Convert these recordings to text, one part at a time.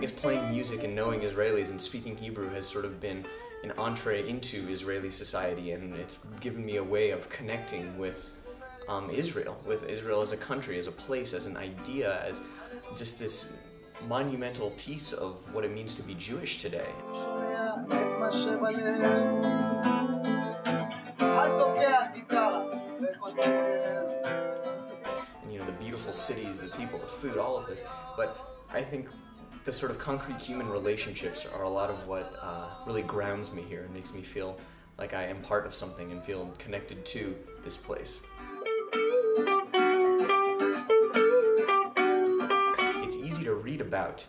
I guess playing music and knowing Israelis and speaking Hebrew has sort of been an entree into Israeli society, and it's given me a way of connecting with um, Israel, with Israel as a country, as a place, as an idea, as just this monumental piece of what it means to be Jewish today. And you know, the beautiful cities, the people, the food, all of this. But I think the sort of concrete human relationships are a lot of what uh, really grounds me here and makes me feel like I am part of something and feel connected to this place. It's easy to read about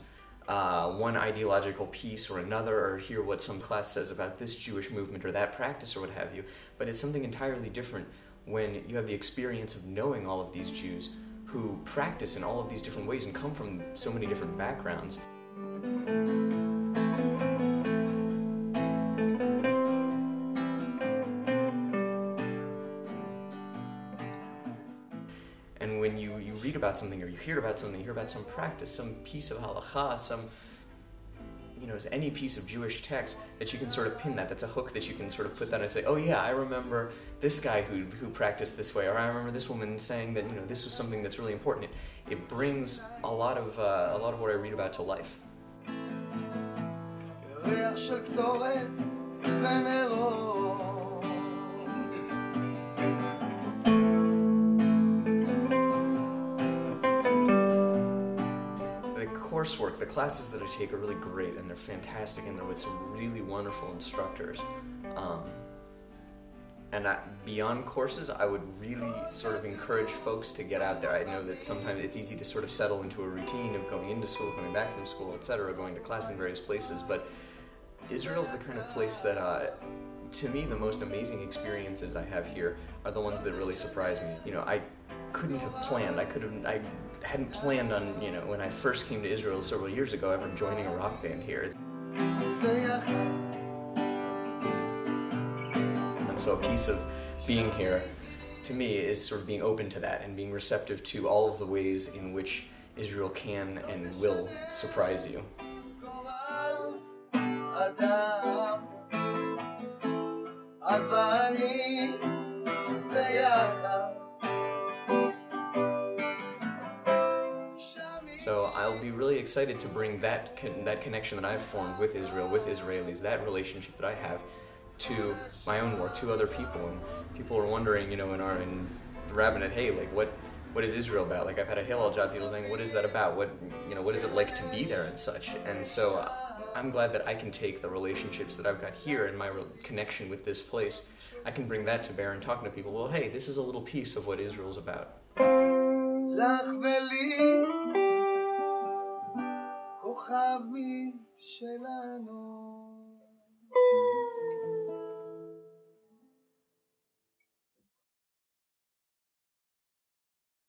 uh, one ideological piece or another, or hear what some class says about this Jewish movement or that practice or what have you, but it's something entirely different when you have the experience of knowing all of these Jews who practice in all of these different ways and come from so many different backgrounds. And when you, you read about something or you hear about something, you hear about some practice, some piece of halacha, some, you know, as any piece of Jewish text that you can sort of pin that. That's a hook that you can sort of put down and say, oh yeah, I remember this guy who, who practiced this way, or I remember this woman saying that, you know, this was something that's really important. It, it brings a lot of, uh, a lot of what I read about to life. Coursework, the classes that I take are really great and they're fantastic and they're with some really wonderful instructors. Um, and I, beyond courses, I would really sort of encourage folks to get out there. I know that sometimes it's easy to sort of settle into a routine of going into school, coming back from school, etc., going to class in various places, but Israel's the kind of place that, uh, to me, the most amazing experiences I have here are the ones that really surprise me. You know, I couldn't have planned. I could have, I hadn't planned on, you know, when I first came to Israel several years ago, ever joining a rock band here. And so a piece of being here, to me, is sort of being open to that and being receptive to all of the ways in which Israel can and will surprise you. So I'll be really excited to bring that con that connection that I've formed with Israel, with Israelis, that relationship that I have to my own work, to other people. And people are wondering, you know, in our in the rabbinate, hey, like what what is Israel about? Like I've had a Hillel job, people saying, what is that about? What you know, what is it like to be there and such? And so I'm glad that I can take the relationships that I've got here and my re- connection with this place. I can bring that to bear and talking to people. Well, hey, this is a little piece of what Israel's about. לך ולי כוכב משלנו